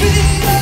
Be.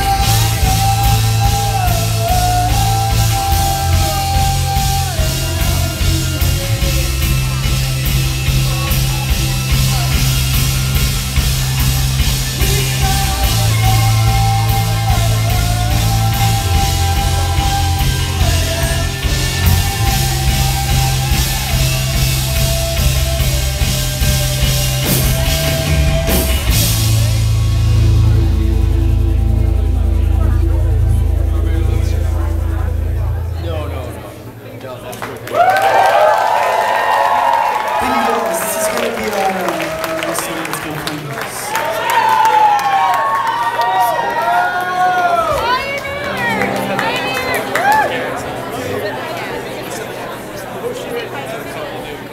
This is going to be our, our last song.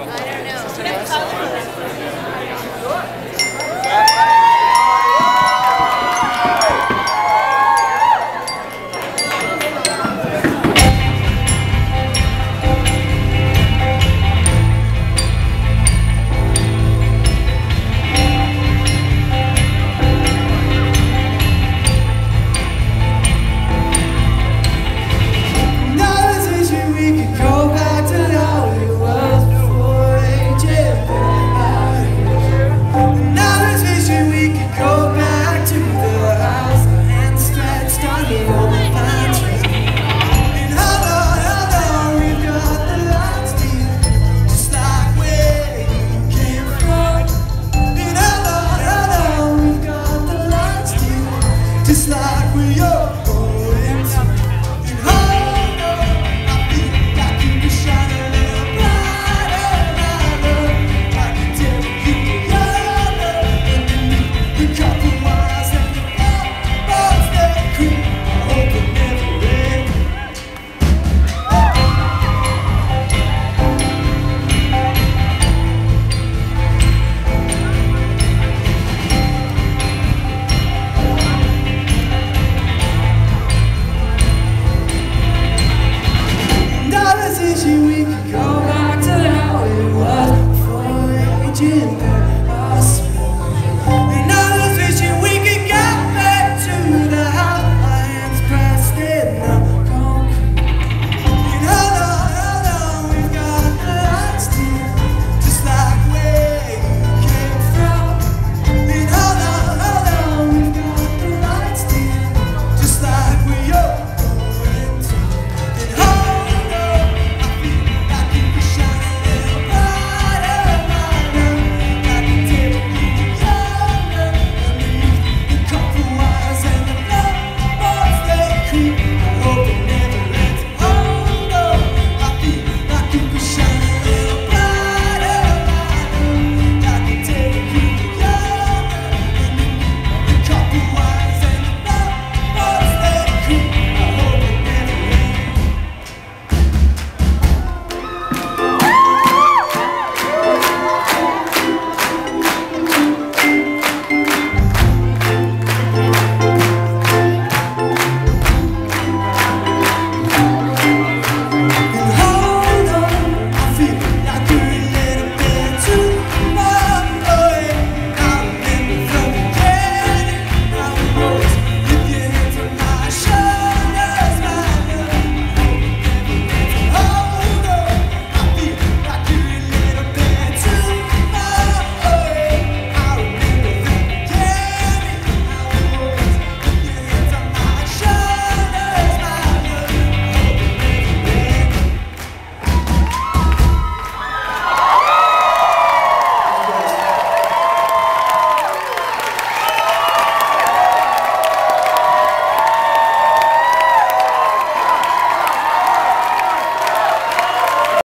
I don't know. What I